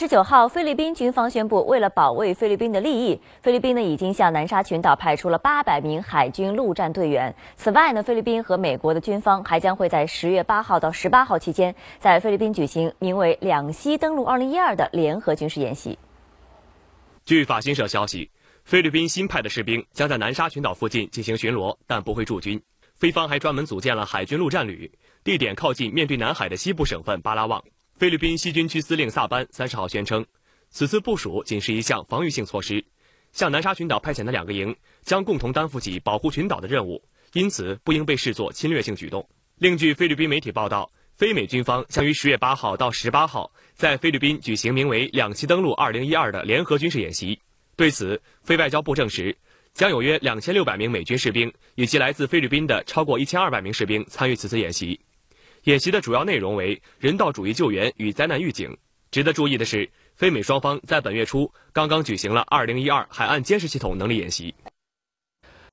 十九号，菲律宾军方宣布，为了保卫菲律宾的利益，菲律宾呢已经向南沙群岛派出了八百名海军陆战队员。此外呢，菲律宾和美国的军方还将会在十月八号到十八号期间，在菲律宾举行名为“两栖登陆二零一二”的联合军事演习。据法新社消息，菲律宾新派的士兵将在南沙群岛附近进行巡逻，但不会驻军。菲方还专门组建了海军陆战旅，地点靠近面对南海的西部省份巴拉望。菲律宾西军区司令萨班三十号宣称，此次部署仅是一项防御性措施，向南沙群岛派遣的两个营将共同担负起保护群岛的任务，因此不应被视作侵略性举动。另据菲律宾媒体报道，菲美军方将于十月八号到十八号在菲律宾举行名为“两栖登陆二零一二”的联合军事演习。对此，菲外交部证实，将有约两千六百名美军士兵以及来自菲律宾的超过一千二百名士兵参与此次演习。演习的主要内容为人道主义救援与灾难预警。值得注意的是，非美双方在本月初刚刚举行了2012海岸监视系统能力演习。